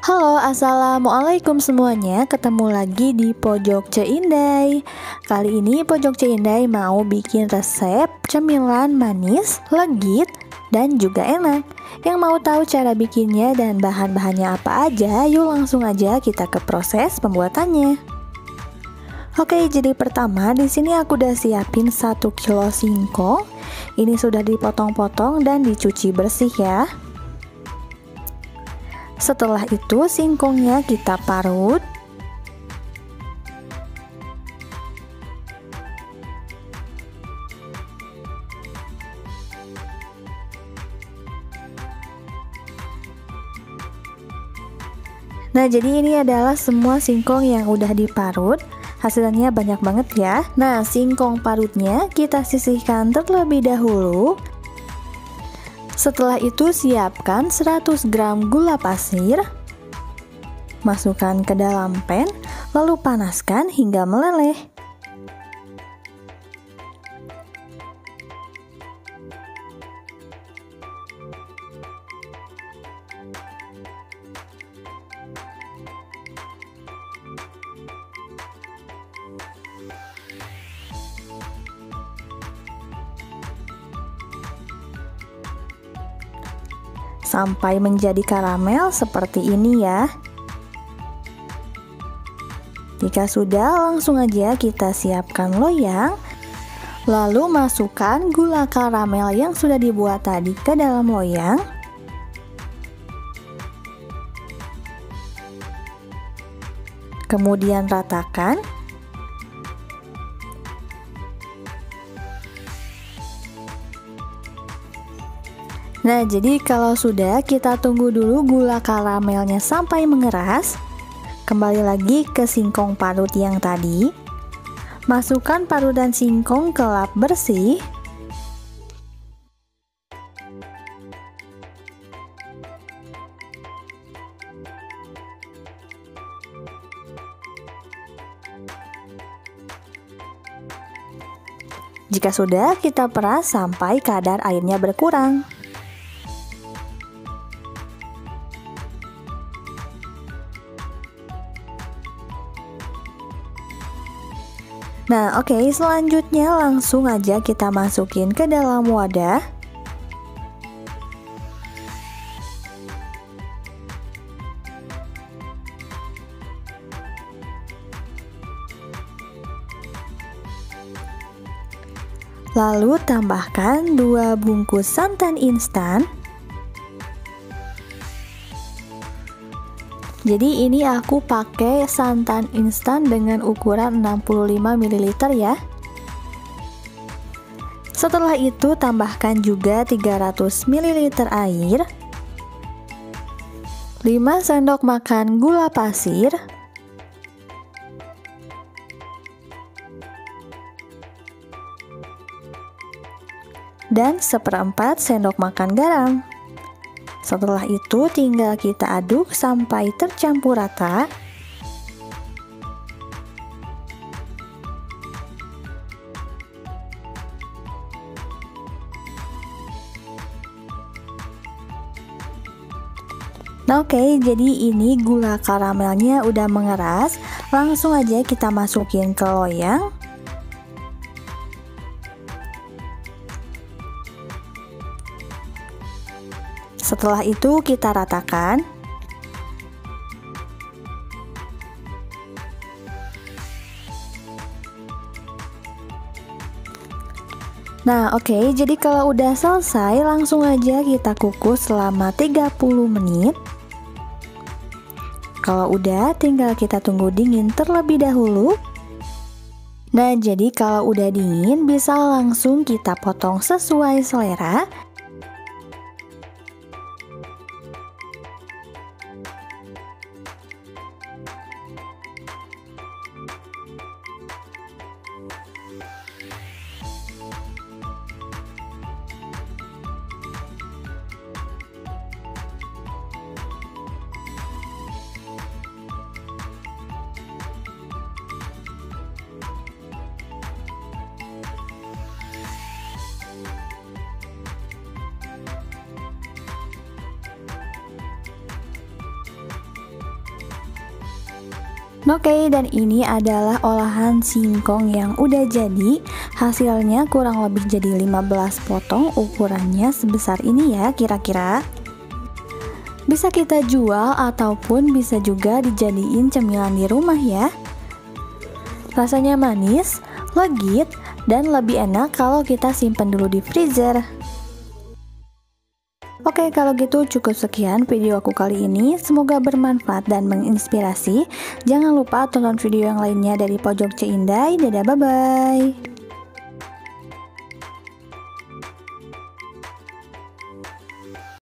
Halo, assalamualaikum semuanya. Ketemu lagi di Pojok Ceindai. Kali ini Pojok Ceindai mau bikin resep cemilan manis, legit, dan juga enak. Yang mau tahu cara bikinnya dan bahan-bahannya apa aja, yuk langsung aja kita ke proses pembuatannya. Oke, jadi pertama di sini aku udah siapin 1 kilo singkong. Ini sudah dipotong-potong dan dicuci bersih ya. Setelah itu singkongnya kita parut. Nah, jadi ini adalah semua singkong yang udah diparut. Hasilnya banyak banget ya. Nah, singkong parutnya kita sisihkan terlebih dahulu setelah itu siapkan 100 gram gula pasir Masukkan ke dalam pan Lalu panaskan hingga meleleh sampai menjadi karamel seperti ini ya. Jika sudah, langsung aja kita siapkan loyang. Lalu masukkan gula karamel yang sudah dibuat tadi ke dalam loyang. Kemudian ratakan. Nah, jadi kalau sudah kita tunggu dulu gula karamelnya sampai mengeras. Kembali lagi ke singkong parut yang tadi. Masukkan parutan singkong ke lap bersih. Jika sudah, kita peras sampai kadar airnya berkurang. Nah, oke, okay, selanjutnya langsung aja kita masukin ke dalam wadah. Lalu tambahkan 2 bungkus santan instan. Jadi ini aku pakai santan instan dengan ukuran 65 ml ya. Setelah itu tambahkan juga 300 ml air. 5 sendok makan gula pasir. Dan seperempat sendok makan garam. Setelah itu tinggal kita aduk sampai tercampur rata. Oke, okay, jadi ini gula karamelnya udah mengeras. Langsung aja kita masukin ke loyang. Setelah itu kita ratakan. Nah, oke, okay, jadi kalau udah selesai, langsung aja kita kukus selama 30 menit. Kalau udah, tinggal kita tunggu dingin terlebih dahulu. Nah, jadi kalau udah dingin, bisa langsung kita potong sesuai selera. Oke, dan ini adalah olahan singkong yang udah jadi. Hasilnya kurang lebih jadi 15 potong, ukurannya sebesar ini ya kira-kira. Bisa kita jual ataupun bisa juga dijadiin cemilan di rumah ya. Rasanya manis, legit, dan lebih enak kalau kita simpan dulu di freezer. Oke, kalau gitu cukup sekian video aku kali ini. Semoga bermanfaat dan menginspirasi. Jangan lupa tonton video yang lainnya dari Pojok C Dadah, bye-bye.